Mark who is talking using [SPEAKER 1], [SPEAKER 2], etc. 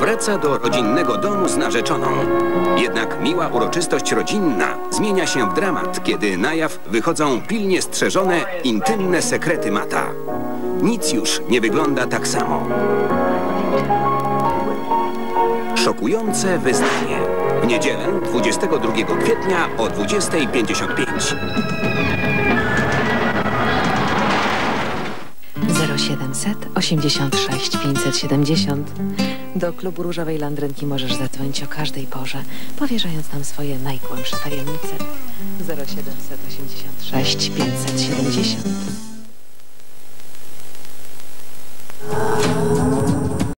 [SPEAKER 1] wraca do rodzinnego domu z narzeczoną. Jednak miła uroczystość rodzinna zmienia się w dramat, kiedy na jaw wychodzą pilnie strzeżone, intymne sekrety Mata. Nic już nie wygląda tak samo. Szokujące wyznanie. W niedzielę 22 kwietnia o 20.55.
[SPEAKER 2] 0700 86 570. Do klubu Różowej Landrynki możesz zadzwonić o każdej porze, powierzając nam swoje najkłamsze tajemnice. 0700 86 570.